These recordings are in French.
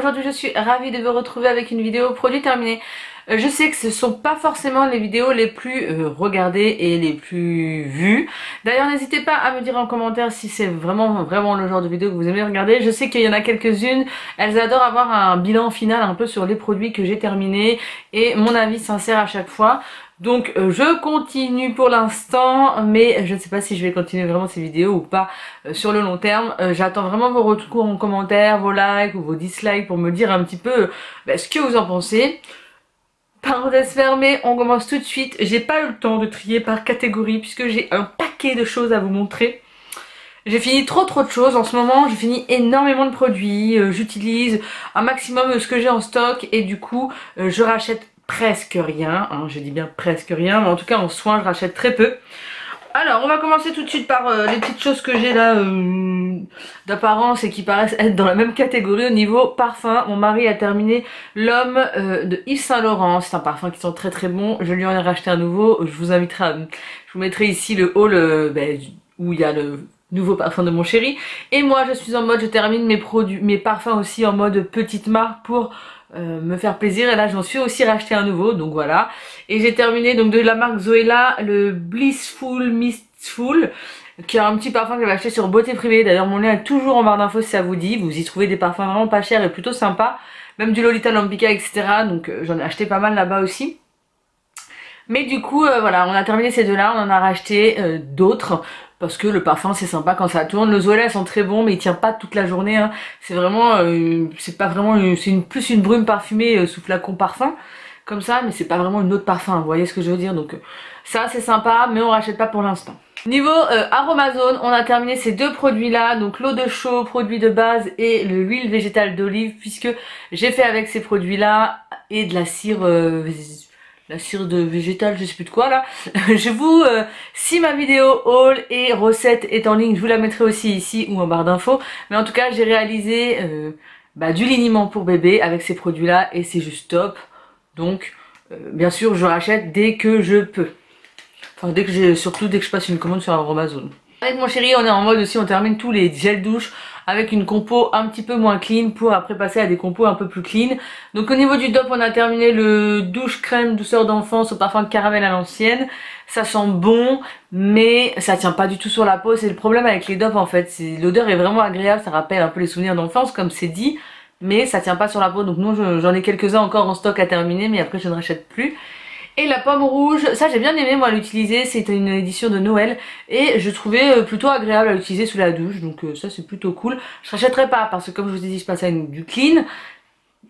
Aujourd'hui je suis ravie de vous retrouver avec une vidéo produit terminé. Euh, je sais que ce sont pas forcément les vidéos les plus euh, regardées et les plus vues. D'ailleurs n'hésitez pas à me dire en commentaire si c'est vraiment vraiment le genre de vidéo que vous aimez regarder. Je sais qu'il y en a quelques-unes, elles adorent avoir un bilan final un peu sur les produits que j'ai terminés et mon avis sincère à chaque fois. Donc euh, je continue pour l'instant, mais je ne sais pas si je vais continuer vraiment ces vidéos ou pas sur le long terme. J'attends vraiment vos retours en commentaire, vos likes ou vos dislikes pour me dire un petit peu bah, ce que vous en pensez. Parenthèse fermée, on commence tout de suite. J'ai pas eu le temps de trier par catégorie puisque j'ai un paquet de choses à vous montrer. J'ai fini trop trop de choses en ce moment, j'ai fini énormément de produits, euh, j'utilise un maximum ce que j'ai en stock et du coup euh, je rachète presque rien, hein, je dis bien presque rien, mais en tout cas en soins je rachète très peu. Alors on va commencer tout de suite par euh, les petites choses que j'ai là euh, d'apparence et qui paraissent être dans la même catégorie au niveau parfum. Mon mari a terminé l'homme euh, de Yves Saint Laurent, c'est un parfum qui sent très très bon, je lui en ai racheté un nouveau, je vous inviterai à, je vous mettrai ici le haul ben, où il y a le nouveau parfum de mon chéri. Et moi je suis en mode, je termine mes produits, mes parfums aussi en mode petite marque pour euh, me faire plaisir. Et là j'en suis aussi racheté un nouveau donc voilà. Et j'ai terminé donc de la marque Zoella le Blissful Mistful qui a un petit parfum que j'avais acheté sur Beauté Privée. D'ailleurs mon lien est toujours en barre d'infos si ça vous dit. Vous y trouvez des parfums vraiment pas chers et plutôt sympas. Même du Lolita Lampica etc donc euh, j'en ai acheté pas mal là-bas aussi. Mais du coup euh, voilà on a terminé ces deux là on en a racheté d'autres parce que le parfum c'est sympa quand ça tourne. Le Zola sent très bon mais il tient pas toute la journée. Hein. C'est vraiment, euh, c'est pas vraiment, c'est plus une brume parfumée euh, sous flacon parfum comme ça, mais c'est pas vraiment une autre parfum. Vous voyez ce que je veux dire Donc euh, ça c'est sympa, mais on rachète pas pour l'instant. Niveau Aromazone, on a terminé ces deux produits là, donc l'eau de chaud, produit de base et l'huile végétale d'olive puisque j'ai fait avec ces produits là et de la cire la cire de végétal, je sais plus de quoi là. je vous, euh, si ma vidéo haul et recette est en ligne, je vous la mettrai aussi ici ou en barre d'infos. Mais en tout cas, j'ai réalisé euh, bah, du liniment pour bébé avec ces produits là et c'est juste top. Donc, euh, bien sûr, je rachète dès que je peux. Enfin, dès que j'ai, surtout dès que je passe une commande sur Amazon. Avec mon chéri, on est en mode aussi, on termine tous les gels douche avec une compo un petit peu moins clean pour après passer à des compos un peu plus clean. Donc au niveau du DOP, on a terminé le douche crème douceur d'enfance au parfum caramel à l'ancienne. Ça sent bon, mais ça tient pas du tout sur la peau. C'est le problème avec les DOP en fait. L'odeur est vraiment agréable, ça rappelle un peu les souvenirs d'enfance comme c'est dit. Mais ça tient pas sur la peau, donc non, j'en ai quelques-uns encore en stock à terminer, mais après je ne rachète plus. Et la pomme rouge, ça j'ai bien aimé moi l'utiliser, c'était une édition de Noël et je trouvais euh, plutôt agréable à utiliser sous la douche, donc euh, ça c'est plutôt cool. Je rachèterai pas parce que comme je vous ai dit je passe à du clean,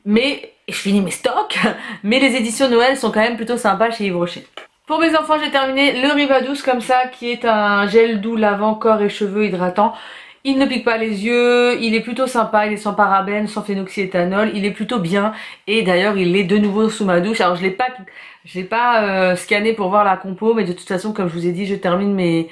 mais je finis mes stocks, mais les éditions Noël sont quand même plutôt sympas chez Yves Rocher. Pour mes enfants j'ai terminé le Riva Douce comme ça qui est un gel doux lavant corps et cheveux hydratant il ne pique pas les yeux, il est plutôt sympa, il est sans parabènes, sans phénoxyéthanol, il est plutôt bien et d'ailleurs il est de nouveau sous ma douche. Alors je l'ai pas, pas euh, scanné pour voir la compo mais de toute façon comme je vous ai dit je termine mes,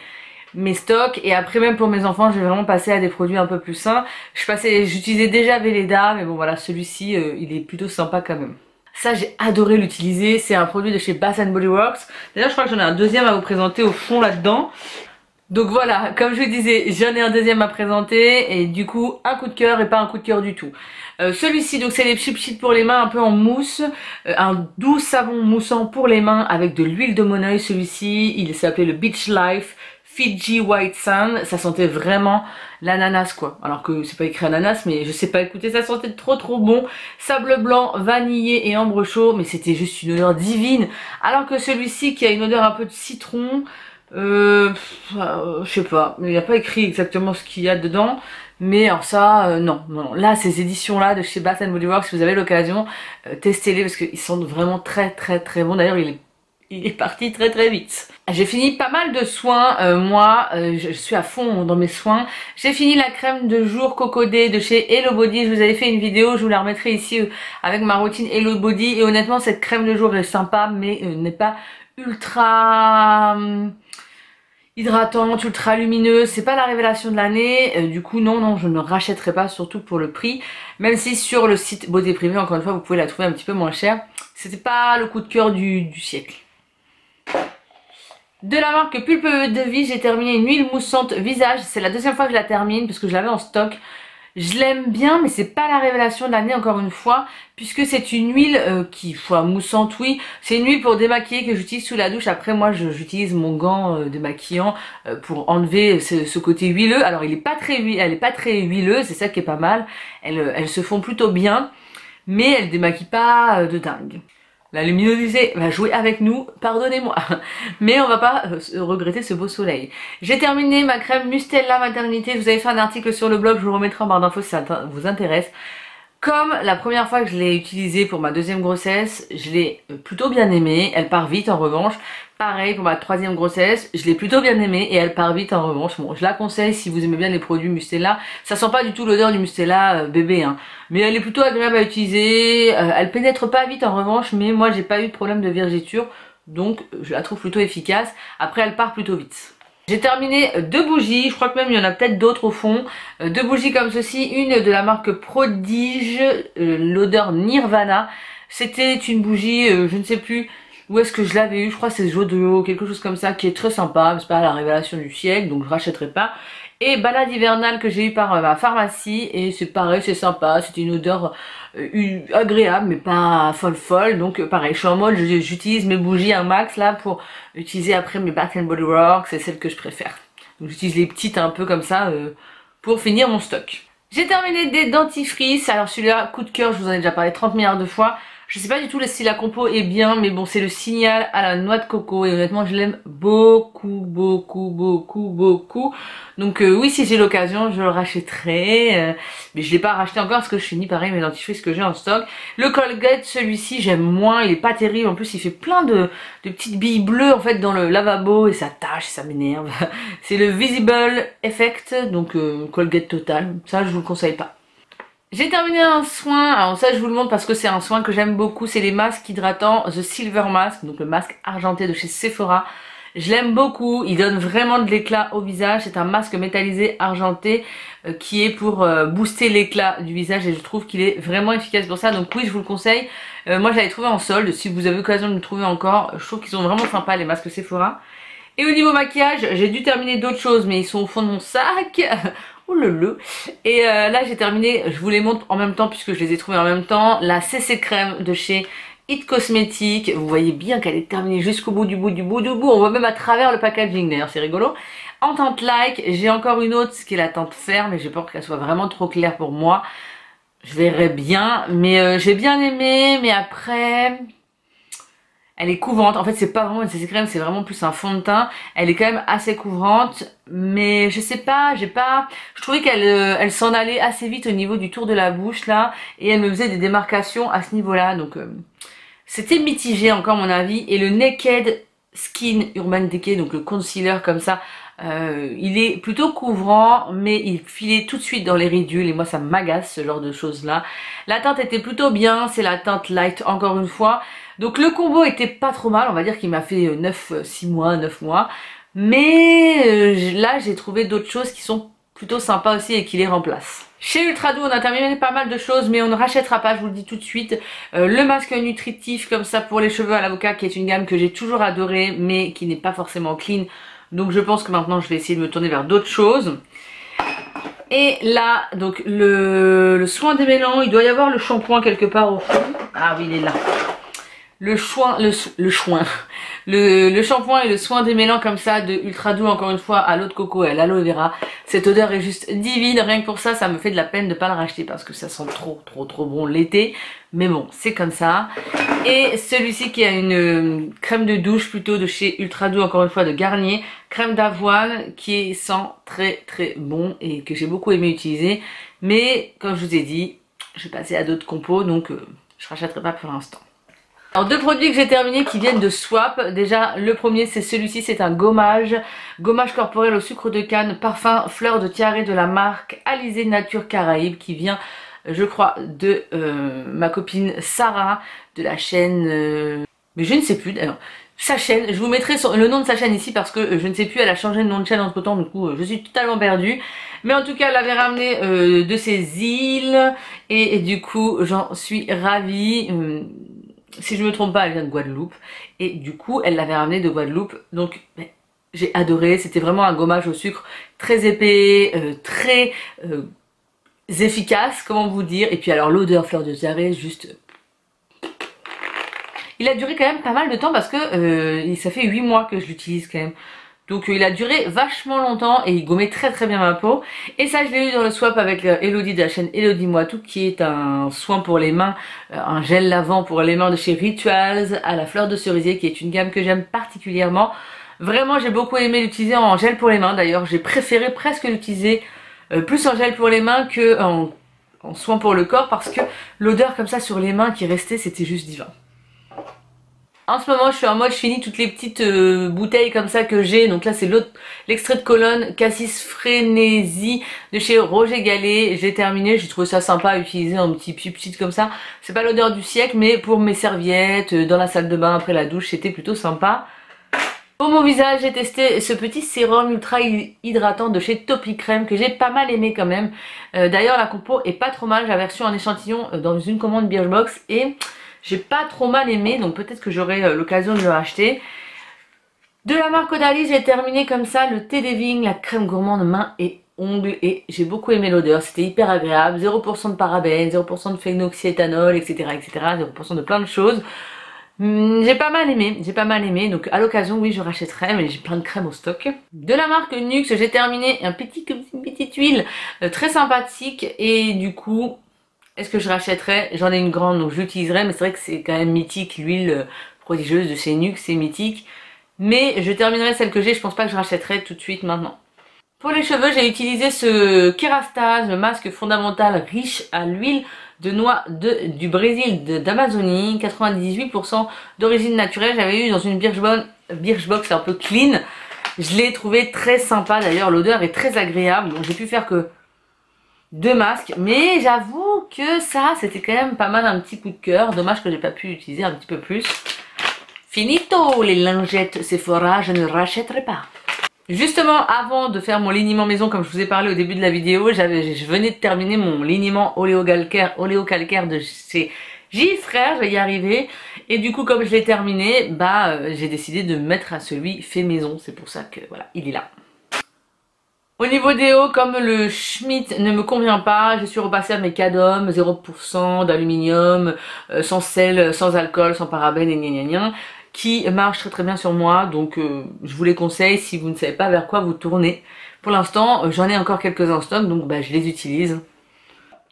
mes stocks et après même pour mes enfants je vais vraiment passer à des produits un peu plus sains. Je passais, j'utilisais déjà Velleda mais bon voilà celui-ci euh, il est plutôt sympa quand même. Ça j'ai adoré l'utiliser, c'est un produit de chez Bath Body Works. D'ailleurs je crois que j'en ai un deuxième à vous présenter au fond là-dedans. Donc voilà, comme je vous disais, j'en ai un deuxième à présenter et du coup un coup de cœur et pas un coup de cœur du tout. Euh, celui-ci, donc c'est les chip pour les mains un peu en mousse, euh, un doux savon moussant pour les mains avec de l'huile de moneuil. Celui-ci, il s'appelait le Beach Life Fiji White Sand. Ça sentait vraiment l'ananas quoi. Alors que c'est pas écrit ananas, mais je sais pas, écoutez, ça sentait trop trop bon. Sable blanc, vanillé et ambre chaud, mais c'était juste une odeur divine. Alors que celui-ci qui a une odeur un peu de citron, euh, euh, je sais pas, il n'y a pas écrit exactement ce qu'il y a dedans. Mais alors ça, euh, non, non, Là, ces éditions-là de chez Bath Body Works, si vous avez l'occasion, euh, testez-les parce qu'ils sont vraiment très très très bons. D'ailleurs, il est, il est parti très très vite. J'ai fini pas mal de soins, moi, je, suis à fond dans mes soins. J'ai fini la crème de jour cocodé de chez Hello Body. Je vous avais fait une vidéo, je vous la remettrai ici avec ma routine Hello Body. Et honnêtement, cette crème de jour est sympa, mais n'est pas ultra... Hum, hydratante, ultra lumineuse, c'est pas la révélation de l'année, euh, du coup non non je ne rachèterai pas surtout pour le prix, même si sur le site beauté privée encore une fois vous pouvez la trouver un petit peu moins chère, c'était pas le coup de cœur du, siècle. De la marque Pulpe de Vie, j'ai terminé une huile moussante visage, c'est la deuxième fois que je la termine parce que je l'avais en stock. Je l'aime bien, mais c'est pas la révélation de l'année encore une fois, puisque c'est une huile euh, qui, fois moussante, oui, c'est une huile pour démaquiller que j'utilise sous la douche. Après, moi, j'utilise mon gant euh, démaquillant euh, pour enlever ce, côté huileux. Alors, il est pas très, elle est pas très huileuse, c'est ça qui est pas mal. Elles, elles se font plutôt bien, mais elles démaquillent pas de dingue. La luminosité va jouer avec nous, pardonnez-moi, mais on va pas euh, regretter ce beau soleil. J'ai terminé ma crème Mustella Maternité, vous avez fait un article sur le blog, je vous remettrai en barre d'infos si ça vous intéresse. Comme la première fois que je l'ai utilisée pour ma deuxième grossesse, je l'ai plutôt bien aimée. Elle part vite en revanche. Pareil pour ma troisième grossesse, je l'ai plutôt bien aimée et elle part vite en revanche. Bon, je la conseille si vous aimez bien les produits Mustela. Ça sent pas du tout l'odeur du Mustela euh, bébé, hein. Mais elle est plutôt agréable à utiliser. Euh, elle pénètre pas vite en revanche, mais moi j'ai pas eu de problème de virgiture. Donc je la trouve plutôt efficace. Après elle part plutôt vite. J'ai terminé deux bougies, je crois que même il y en a peut-être d'autres au fond. Euh, deux bougies comme ceci, une de la marque Prodige, euh, l'odeur Nirvana. C'était une bougie, euh, je ne sais plus où est-ce que je l'avais eu, je crois c'est Jodo, quelque chose comme ça, qui est très sympa, c'est pas la révélation du siècle, donc je rachèterai pas. Et balade hivernale que j'ai eu par ma pharmacie, et c'est pareil, c'est sympa, c'était une odeur euh, agréable mais pas folle folle. Donc euh, pareil je suis en mode j'utilise mes bougies un max là pour utiliser après mes Bath Body Works c'est celle que je préfère. Donc j'utilise les petites un peu comme ça euh, pour finir mon stock. J'ai terminé des dentifrices. Alors celui-là coup de cœur je vous en ai déjà parlé 30 milliards de fois je sais pas du tout si la compo est bien, mais bon, c'est le signal à la noix de coco et honnêtement, je l'aime beaucoup, beaucoup, beaucoup, beaucoup. Donc euh, oui, si j'ai l'occasion, je le rachèterai. Euh, mais je l'ai pas racheté encore parce que je finis pareil mes dentifrices que j'ai en stock. Le Colgate, celui-ci, j'aime moins. Il est pas terrible. En plus, il fait plein de, de petites billes bleues en fait dans le lavabo et ça tâche, ça m'énerve. c'est le Visible Effect, donc euh, Colgate Total. Ça, je vous le conseille pas. J'ai terminé un soin, alors ça je vous le montre parce que c'est un soin que j'aime beaucoup, c'est les masques hydratants The Silver Mask, donc le masque argenté de chez Sephora. Je l'aime beaucoup, il donne vraiment de l'éclat au visage, c'est un masque métallisé argenté euh, qui est pour euh, booster l'éclat du visage et je trouve qu'il est vraiment efficace pour ça, donc oui je vous le conseille. Euh, moi j'avais trouvé en solde, si vous avez l'occasion de le trouver encore, je trouve qu'ils sont vraiment sympas les masques Sephora. Et au niveau maquillage, j'ai dû terminer d'autres choses mais ils sont au fond de mon sac. Oh le le. Et euh, là j'ai terminé, je vous les montre en même temps puisque je les ai trouvés en même temps, la CC crème de chez It Cosmetics. Vous voyez bien qu'elle est terminée jusqu'au bout du bout du bout du bout. On voit même à travers le packaging d'ailleurs, c'est rigolo. En teinte like, j'ai encore une autre, ce qui est la teinte ferme, et j'ai peur qu'elle soit vraiment trop claire pour moi. Je verrai bien, mais euh, j'ai bien aimé, mais après elle est couvrante. En fait, c'est pas vraiment une CC crème, c'est vraiment plus un fond de teint. Elle est quand même assez couvrante, mais je sais pas, j'ai pas... Je trouvais qu'elle euh, elle s'en allait assez vite au niveau du tour de la bouche, là, et elle me faisait des démarcations à ce niveau-là, donc... Euh, c'était mitigé encore mon avis. Et le Naked Skin Urban Decay, donc le concealer comme ça, euh, il est plutôt couvrant, mais il filait tout de suite dans les ridules et moi ça m'agace ce genre de choses là. La teinte était plutôt bien, c'est la teinte light encore une fois. Donc le combo était pas trop mal, on va dire qu'il m'a fait 9, euh, 6 euh, mois, 9 mois. Mais euh, là j'ai trouvé d'autres choses qui sont plutôt sympas aussi et qui les remplacent. Chez Ultra Doux, on a terminé pas mal de choses, mais on ne rachètera pas, je vous le dis tout de suite, le masque nutritif comme ça pour les cheveux à l'avocat, qui est une gamme que j'ai toujours adorée, mais qui n'est pas forcément clean. Donc je pense que maintenant je vais essayer de me tourner vers d'autres choses. Et là, donc le, le soin démêlant, il doit y avoir le shampoing quelque part au fond. Ah oui, il est là le soin, le, le soin, le, le shampoing et le soin démêlant comme ça de ultra doux encore une fois à l'eau de coco et à l'aloe vera. Cette odeur est juste divine, rien que pour ça, ça me fait de la peine de pas le racheter parce que ça sent trop trop trop bon l'été. Mais bon, c'est comme ça. Et celui-ci qui a une crème de douche plutôt de chez Ultra Doux, encore une fois de Garnier. Crème d'avoine qui sent très très bon et que j'ai beaucoup aimé utiliser. Mais comme je vous ai dit, je vais passer à d'autres compos donc euh, je rachèterai pas pour l'instant. Alors deux produits que j'ai terminés qui viennent de Swap. Déjà le premier c'est celui-ci, c'est un gommage. Gommage corporel au sucre de canne, parfum fleur de tiare de la marque Alizé Nature Caraïbe qui vient je crois de euh, ma copine Sarah de la chaîne... Euh, mais je ne sais plus d'ailleurs. Sa chaîne, je vous mettrai le nom de sa chaîne ici parce que euh, je ne sais plus, elle a changé de nom de chaîne entre temps, du coup je suis totalement perdue. Mais en tout cas, elle avait ramené de ses îles et, du coup j'en suis ravie si je me trompe pas, elle vient de Guadeloupe. Et du coup, elle l'avait ramené de Guadeloupe. Donc, j'ai adoré. C'était vraiment un gommage au sucre très épais, euh, très... Euh, efficaces, comment vous dire. Et puis alors l'odeur fleur de diarrhée, juste... Il a duré quand même pas mal de temps parce que euh, ça fait 8 mois que je l'utilise quand même. Donc euh, il a duré vachement longtemps et il gommait très très bien ma peau. Et ça je l'ai eu dans le swap avec euh, Elodie de la chaîne Elodie Moitou qui est un soin pour les mains, euh, un gel lavant pour les mains de chez Rituals à la fleur de cerisier qui est une gamme que j'aime particulièrement. Vraiment j'ai beaucoup aimé l'utiliser en gel pour les mains d'ailleurs. J'ai préféré presque l'utiliser plus en gel pour les mains que en, en soin pour le corps parce que l'odeur comme ça sur les mains qui restait c'était juste divin. En ce moment, je suis en mode, je finis toutes les petites euh, bouteilles comme ça que j'ai. Donc là, c'est l'extrait de colonne Cassis Frénésie de chez Roger Gallet. J'ai terminé, j'ai trouvé ça sympa à utiliser en petit petit comme ça. C'est pas l'odeur du siècle, mais pour mes serviettes, euh, dans la salle de bain après la douche, c'était plutôt sympa. Pour mon visage, j'ai testé ce petit sérum ultra hydratant de chez Topi Crème que j'ai pas mal aimé quand même. Euh, d'ailleurs, la compo est pas trop mal. J'avais reçu un échantillon dans une commande Birchbox et j'ai pas trop mal aimé, donc peut-être que j'aurai euh, l'occasion de le racheter. De la marque Odalis, j'ai terminé comme ça le thé des la crème gourmande main et ongles et j'ai beaucoup aimé l'odeur, c'était hyper agréable, 0% de parabènes, 0% de phénoxyéthanol, etc., etc., 0% de plein de choses. Hmm, j'ai pas mal aimé, j'ai pas mal aimé, donc à l'occasion oui je rachèterai, mais j'ai plein de crèmes au stock. De la marque Nux, j'ai terminé un petit, une petite huile euh, très sympathique et du coup est-ce que je rachèterai J'en ai une grande donc j'utiliserai mais c'est vrai que c'est quand même mythique l'huile euh, prodigieuse de chez c'est mythique. Mais je terminerai celle que j'ai, je pense pas que je rachèterai tout de suite maintenant. Pour les cheveux, j'ai utilisé ce Kerastase, le masque fondamental riche à l'huile de noix de, du Brésil d'Amazonie, 98% d'origine naturelle. J'avais eu dans une Birchbox, Birchbox un peu clean. Je l'ai trouvé très sympa d'ailleurs, l'odeur est très agréable. Donc j'ai pu faire que deux masques. Mais j'avoue que ça, c'était quand même pas mal un petit coup de cœur. Dommage que j'ai pas pu l'utiliser un petit peu plus. Finito les lingettes Sephora, je ne rachèterai pas. Justement, avant de faire mon liniment maison, comme je vous ai parlé au début de la vidéo, je venais de terminer mon liniment oléocalcaire, oléocalcaire de chez J Frère, je vais y arriver. Et du coup, comme je l'ai terminé, bah, euh, j'ai décidé de mettre à celui fait maison. C'est pour ça que, voilà, il est là. Au niveau des hauts, comme le Schmidt ne me convient pas, je suis repassée à mes Cadom, 0% d'aluminium, euh, sans sel, sans alcool, sans parabènes et gna gna gna, qui marche très très bien sur moi, donc euh, je vous les conseille si vous ne savez pas vers quoi vous tournez. Pour l'instant, euh, j'en ai encore quelques en stock, donc bah, je les utilise.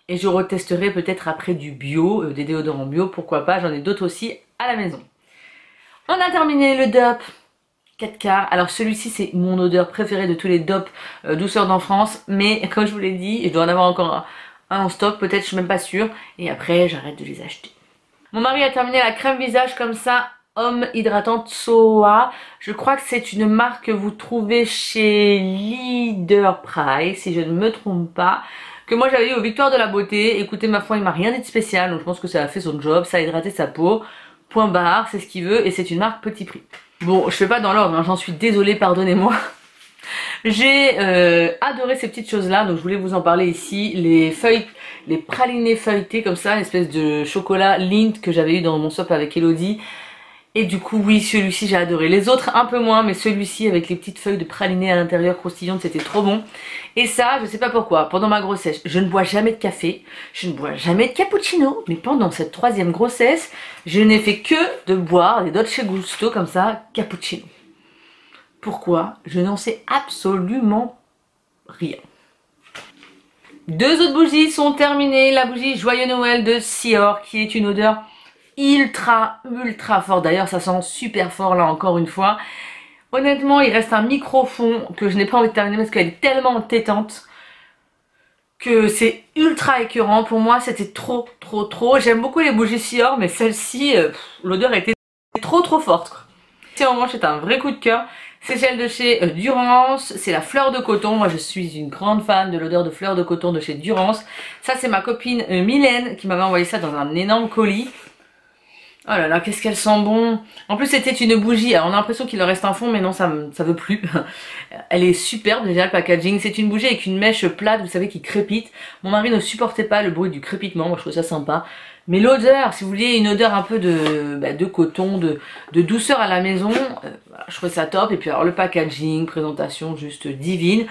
Et je retesterai peut-être après du bio, des déodorants bio, pourquoi pas, j'en ai d'autres aussi à la maison. On a terminé le DOP 4 quarts. Alors celui-ci c'est mon odeur préférée de tous les DOP euh, douceur d'enfance. Mais comme je vous l'ai dit, je dois en avoir encore un, en stock. Peut-être, je suis même pas sûre. Et après, j'arrête de les acheter. Mon mari a terminé la crème visage comme ça. Homme hydratante Soa. Je crois que c'est une marque que vous trouvez chez Leader Price, si je ne me trompe pas. Que moi j'avais eu aux Victoires de la Beauté. Écoutez, ma foi, il m'a rien dit de spécial. Donc je pense que ça a fait son job. Ça a hydraté sa peau. C'est ce qu'il veut. Et c'est une marque petit prix. Bon, je fais pas dans l'ordre, hein, j'en suis désolée, pardonnez-moi. J'ai euh, adoré ces petites choses là, donc je voulais vous en parler ici. Les feuilles, les pralinés feuilletés comme ça, espèce de chocolat Lint que j'avais eu dans mon swap avec Elodie. Et du coup, oui, celui-ci j'ai adoré. Les autres un peu moins, mais celui-ci avec les petites feuilles de praliné à l'intérieur croustillantes, c'était trop bon. Et ça, je sais pas pourquoi, pendant ma grossesse, je ne bois jamais de café, je ne bois jamais de cappuccino, mais pendant cette troisième grossesse, je n'ai fait que de boire des Dolce Gusto comme ça, cappuccino. Pourquoi? Je n'en sais absolument rien. Deux autres bougies sont terminées. La bougie Joyeux Noël de Sior, qui est une odeur ultra, ultra fort. D'ailleurs, ça sent super fort là encore une fois. Honnêtement, il reste un micro-fond que je n'ai pas envie de terminer parce qu'elle est tellement tétante que c'est ultra écœurant. Pour moi, c'était trop, trop, trop. J'aime beaucoup les bougies Sior, mais celle-ci, euh, l'odeur était trop, trop forte. Si en revanche, c'est un vrai coup de cœur. C'est celle de chez euh, Durance, c'est la fleur de coton. Moi, je suis une grande fan de l'odeur de fleur de coton de chez Durance. Ça, c'est ma copine euh, Mylène qui m'avait envoyé ça dans un énorme colis. Oh là là, qu'est-ce qu'elle sent bon En plus, c'était une bougie. Alors, on a l'impression qu'il en reste un fond, mais non, ça, ça veut plus. Elle est superbe, déjà, le packaging. C'est une bougie avec une mèche plate, vous savez, qui crépite. Mon mari ne supportait pas le bruit du crépitement. Moi, je trouve ça sympa. Mais l'odeur, si vous voulez une odeur un peu de, bah, coton, de, douceur à la maison, euh, je trouvais ça top. Et puis alors le packaging, présentation juste divine.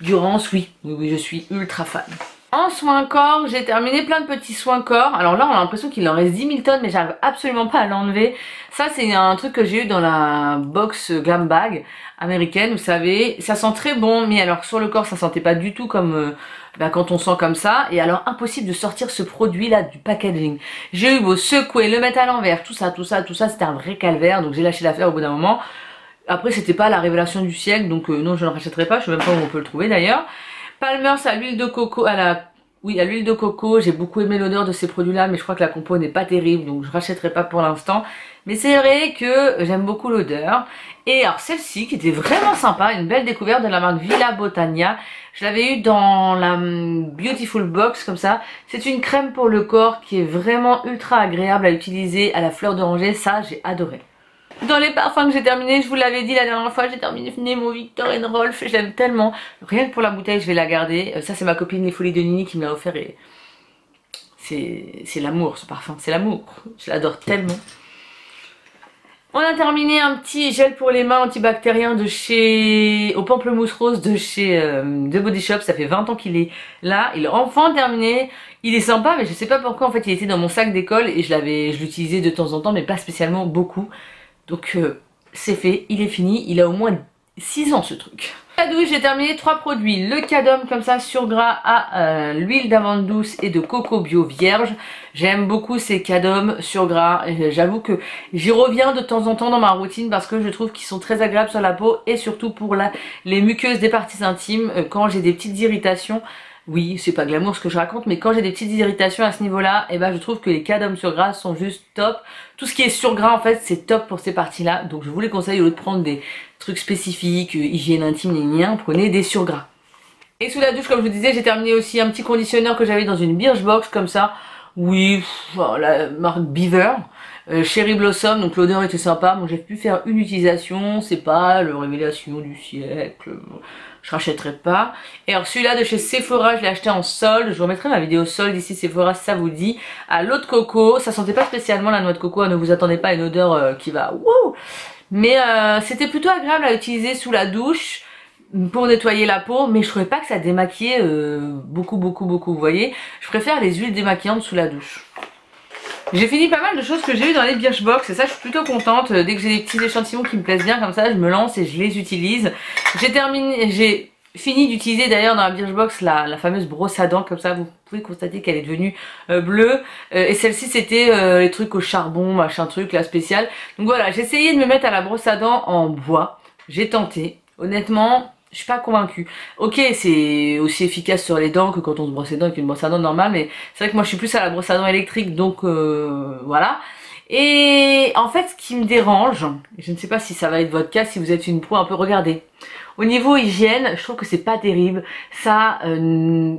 Durance, oui, oui, je suis ultra fan. En soins corps, j'ai terminé plein de petits soins corps. Alors là, on a l'impression qu'il en reste 10 000 tonnes, mais j'arrive absolument pas à l'enlever. Ça, c'est un truc que j'ai eu dans la box glam bag américaine, vous savez. Ça sent très bon, mais alors sur le corps, ça sentait pas du tout comme euh, bah, quand on sent comme ça. Et alors, impossible de sortir ce produit-là du packaging. J'ai eu beau secouer, le mettre à l'envers, tout ça, tout ça, tout ça. C'était un vrai calvaire, donc j'ai lâché l'affaire au bout d'un moment. Après, c'était pas la révélation du siècle, donc euh, non, je ne rachèterai pas. Je sais même pas où on peut le trouver d'ailleurs. Palmer's à l'huile de coco, à la oui, à l'huile de coco, j'ai beaucoup aimé l'odeur de ces produits-là, mais je crois que la compo n'est pas terrible, donc je rachèterai pas pour l'instant. Mais c'est vrai que j'aime beaucoup l'odeur. Et alors celle-ci, qui était vraiment sympa, une belle découverte de la marque Villa Botania. Je l'avais eu dans la hum, Beautiful Box, comme ça. C'est une crème pour le corps qui est vraiment ultra agréable à utiliser à la fleur d'oranger. Ça, j'ai adoré. Dans les parfums que j'ai terminé, je vous l'avais dit la dernière fois, j'ai terminé mon Victor Rolf, j'aime tellement. Rien que pour la bouteille, je vais la garder. Euh, ça, c'est ma copine Les Folies de Nini qui me l'a offert et c'est l'amour ce parfum, c'est l'amour. Je l'adore tellement. On a terminé un petit gel pour les mains antibactérien de chez au pamplemousse rose de chez euh, The Body Shop. Ça fait 20 ans qu'il est là. Il est enfin terminé. Il est sympa, mais je sais pas pourquoi. En fait, il était dans mon sac d'école et je l'avais, je l'utilisais de temps en temps, mais pas spécialement beaucoup. Donc euh, c'est fait, il est fini, il a au moins 6 ans ce truc. La j'ai terminé trois produits. Le cadum comme ça sur gras à euh, l'huile d'amande douce et de coco bio vierge. J'aime beaucoup ces cadums sur gras. J'avoue que j'y reviens de temps en temps dans ma routine parce que je trouve qu'ils sont très agréables sur la peau et surtout pour les muqueuses des parties intimes euh, quand j'ai des petites irritations. Oui, c'est pas glamour ce que je raconte, mais quand j'ai des petites irritations à ce niveau-là, eh ben je trouve que les cadums sur gras sont juste top. Tout ce qui est sur gras en fait, c'est top pour ces parties-là. Donc je vous les conseille au lieu de prendre des trucs spécifiques, euh, hygiène intime, ni rien, prenez des sur gras. Et sous la douche, comme je vous disais, j'ai terminé aussi un petit conditionneur que j'avais dans une Birchbox comme ça. Oui, la marque Beaver. Euh, Cherry Blossom, donc l'odeur était sympa. Bon, j'ai pu faire une utilisation, c'est pas le révélation du siècle je rachèterai pas. Et alors celui-là de chez Sephora, je l'ai acheté en solde. Je vous remettrai ma vidéo solde ici Sephora ça vous dit. À l'eau de coco, ça sentait pas spécialement la noix de coco, ne vous attendez pas à une odeur euh, qui va wouh Mais euh, c'était plutôt agréable à utiliser sous la douche pour nettoyer la peau, mais je trouvais pas que ça démaquillait euh, beaucoup beaucoup beaucoup, vous voyez. Je préfère les huiles démaquillantes sous la douche. J'ai fini pas mal de choses que j'ai eu dans les Birchbox et ça je suis plutôt contente. Dès que j'ai des petits échantillons qui me plaisent bien comme ça, je me lance et je les utilise. J'ai terminé, j'ai fini d'utiliser d'ailleurs dans la Birchbox la, la fameuse brosse à dents comme ça vous pouvez constater qu'elle est devenue euh, bleue euh, et celle-ci c'était euh, les trucs au charbon machin truc là spécial donc voilà j'ai essayé de me mettre à la brosse à dents en bois j'ai tenté honnêtement je suis pas convaincue. Ok, c'est aussi efficace sur les dents que quand on se brosse les dents avec une brosse à dents normale, mais c'est vrai que moi je suis plus à la brosse à dents électrique, donc euh, voilà. Et en fait, ce qui me dérange, je ne sais pas si ça va être votre cas, si vous êtes une pro un peu, regardez. Au niveau hygiène, je trouve que c'est pas terrible. Ça, euh,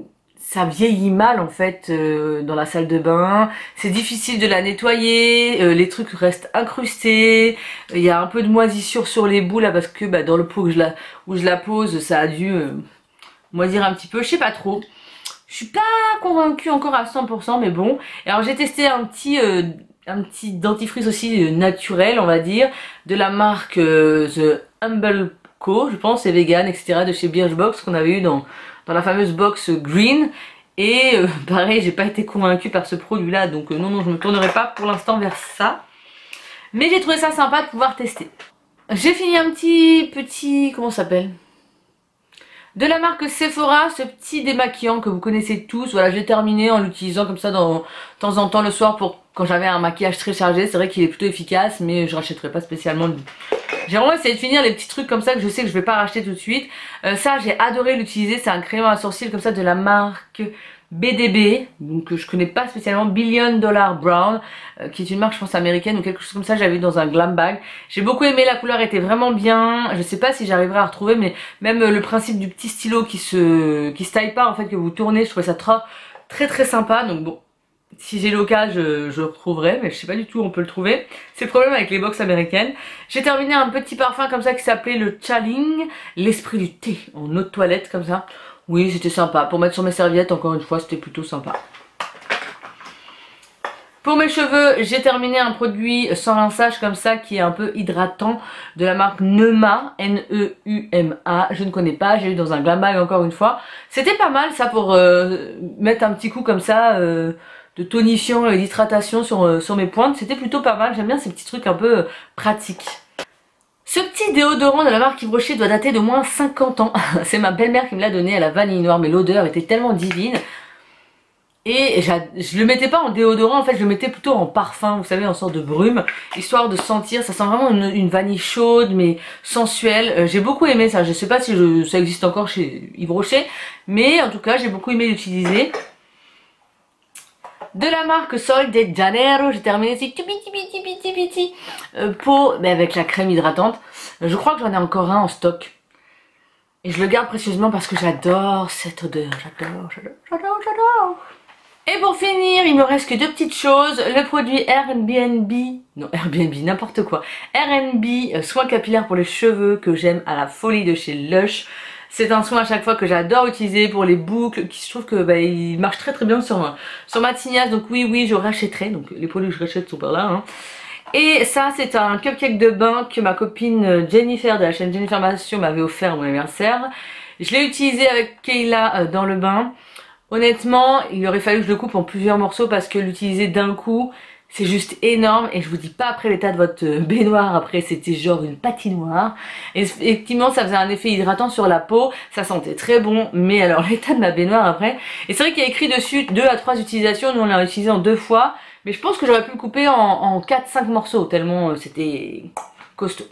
ça vieillit mal en fait euh, dans la salle de bain. C'est difficile de la nettoyer, euh, les trucs restent incrustés. Il y a un peu de moisissure sur les bouts là parce que bah, dans le pot où je la, où je la pose, ça a dû euh, moisir un petit peu. Je sais pas trop. Je suis pas convaincue encore à 100% mais bon. alors j'ai testé un petit un petit dentifrice aussi naturel on va dire de la marque The Humble Co je pense c'est vegan etc de chez Birchbox qu'on avait eu dans la fameuse box green. Et euh, pareil, j'ai pas été convaincue par ce produit là, donc euh, non, non, je me tournerai pas pour l'instant vers ça. Mais j'ai trouvé ça sympa de pouvoir tester. J'ai fini un petit, petit, comment s'appelle? De la marque Sephora, ce petit démaquillant que vous connaissez tous. Voilà, j'ai terminé en l'utilisant comme ça dans, de temps en temps le soir pour quand j'avais un maquillage très chargé. C'est vrai qu'il est plutôt efficace, mais je rachèterai pas spécialement j'ai vraiment essayé de finir les petits trucs comme ça que je sais que je vais pas racheter tout de suite. Euh, ça, j'ai adoré l'utiliser. C'est un crayon à sourcils comme ça de la marque BDB, donc que je connais pas spécialement, Billion Dollar Brown, euh, qui est une marque je pense américaine ou quelque chose comme ça, j'avais dans un glam bag. J'ai beaucoup aimé, la couleur était vraiment bien, je sais pas si j'arriverai à retrouver, mais même euh, le principe du petit stylo qui se qui se taille pas en fait, que vous tournez, je trouvais ça très très très sympa, donc bon, si j'ai l'occasion, je, je, retrouverai, mais je sais pas du tout où on peut le trouver. C'est le problème avec les box américaines. J'ai terminé un petit parfum comme ça qui s'appelait le Chaling, l'esprit du thé, en eau de toilette comme ça. Oui, c'était sympa. Pour mettre sur mes serviettes, encore une fois, c'était plutôt sympa. Pour mes cheveux, j'ai terminé un produit sans rinçage comme ça qui est un peu hydratant de la marque Neuma, N-E-U-M-A. Je ne connais pas, j'ai eu dans un glam bag encore une fois. C'était pas mal ça pour euh, mettre un petit coup comme ça euh, de tonifiant et d'hydratation sur, euh, sur mes pointes. C'était plutôt pas mal, j'aime bien ces petits trucs un peu pratiques. Ce petit déodorant de la marque Yves Rocher doit dater de moins 50 ans. C'est ma belle-mère qui me l'a donné à la vanille noire, mais l'odeur était tellement divine. Et je le mettais pas en déodorant, en fait je le mettais plutôt en parfum, vous savez, en sorte de brume, histoire de sentir, ça sent vraiment une, vanille chaude mais sensuelle. Euh, j'ai beaucoup aimé ça, je sais pas si ça existe encore chez Yves Rocher, mais en tout cas j'ai beaucoup aimé l'utiliser. De la marque Sol de Janeiro, j'ai terminé ici, euh, peau, mais avec la crème hydratante. Je crois que j'en ai encore un en stock. Et je le garde précieusement parce que j'adore cette odeur, j'adore, j'adore, j'adore, j'adore. Et pour finir, il me reste que deux petites choses. Le produit Airbnb, non Airbnb, n'importe quoi. Airbnb, euh, soin capillaire pour les cheveux que j'aime à la folie de chez Lush. C'est un soin à chaque fois que j'adore utiliser pour les boucles, qui je trouve que bah, il marche très très bien sur, sur ma tignasse. Donc oui, oui, je rachèterai. Donc les produits que je rachète sont par là. Hein. Et ça, c'est un cupcake de bain que ma copine euh, Jennifer de la chaîne Jennifer Massion m'avait offert à mon anniversaire. Je l'ai utilisé avec Kayla euh, dans le bain. Honnêtement, il aurait fallu que je le coupe en plusieurs morceaux parce que l'utiliser d'un coup, c'est juste énorme et je vous dis pas après l'état de votre euh, baignoire, après c'était genre une patinoire. Effectivement ça faisait un effet hydratant sur la peau, ça sentait très bon, mais alors l'état de ma baignoire après. Et c'est vrai qu'il y a écrit dessus 2 à 3 utilisations, nous on l'a utilisé en deux fois, mais je pense que j'aurais pu le couper en, en 4-5 morceaux tellement euh, c'était costaud.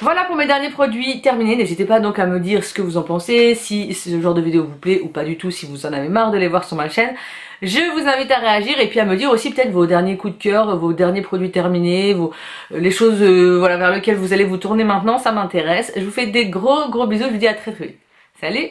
Voilà pour mes derniers produits terminés, n'hésitez pas donc à me dire ce que vous en pensez, si ce genre de vidéo vous plaît ou pas du tout, si vous en avez marre de les voir sur ma chaîne. Je vous invite à réagir et puis à me dire aussi peut-être vos derniers coups de cœur, vos derniers produits terminés, vos, euh, les choses euh, voilà, vers lesquelles vous allez vous tourner maintenant, ça m'intéresse. Je vous fais des gros gros bisous, je vous dis à très très vite. Salut